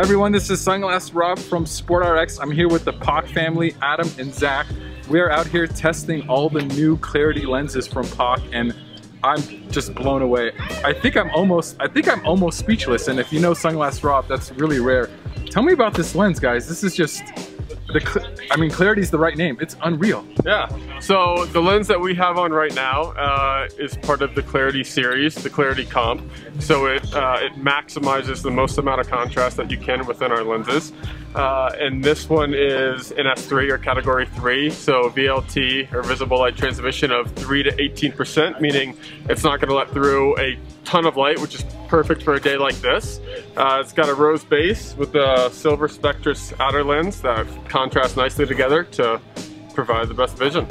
everyone, this is Sunglass Rob from SportRx. I'm here with the POC family, Adam and Zach. We are out here testing all the new clarity lenses from POC and I'm just blown away. I think I'm almost, I think I'm almost speechless. And if you know Sunglass Rob, that's really rare. Tell me about this lens, guys. This is just, the, I mean, clarity is the right name. It's unreal. Yeah. So the lens that we have on right now uh, is part of the Clarity series, the Clarity Comp. So it uh, it maximizes the most amount of contrast that you can within our lenses. Uh, and this one is an S3 or category 3, so VLT or visible light transmission of 3 to 18%, meaning it's not going to let through a ton of light, which is perfect for a day like this. Uh, it's got a rose base with a silver Spektris outer lens that contrast nicely together to provide the best vision.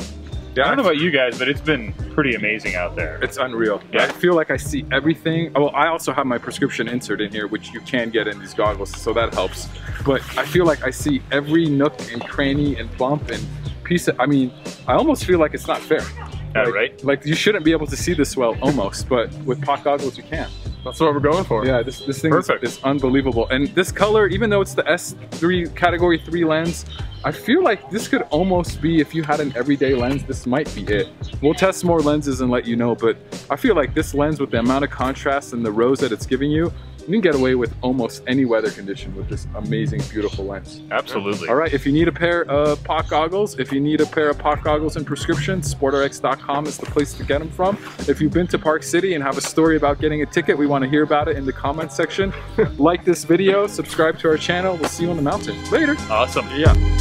Yeah, I don't know about you guys, but it's been pretty amazing out there. It's unreal. Yeah. I feel like I see everything. Oh, I also have my prescription insert in here, which you can get in these goggles, so that helps. But I feel like I see every nook and cranny and bump and piece of, I mean, I almost feel like it's not fair. Yeah, like, right? Like you shouldn't be able to see this well, almost, but with POC goggles you can. That's what we're going for. Yeah, this, this thing is, Perfect. is unbelievable. And this color, even though it's the S3 category 3 lens, I feel like this could almost be, if you had an everyday lens, this might be it. We'll test more lenses and let you know, but I feel like this lens with the amount of contrast and the rose that it's giving you, you can get away with almost any weather condition with this amazing, beautiful lens. Absolutely. All right, if you need a pair of POC goggles, if you need a pair of POC goggles and prescription, sportrx.com is the place to get them from. If you've been to Park City and have a story about getting a ticket, we want to hear about it in the comments section. like this video, subscribe to our channel. We'll see you on the mountain. Later. Awesome. Yeah.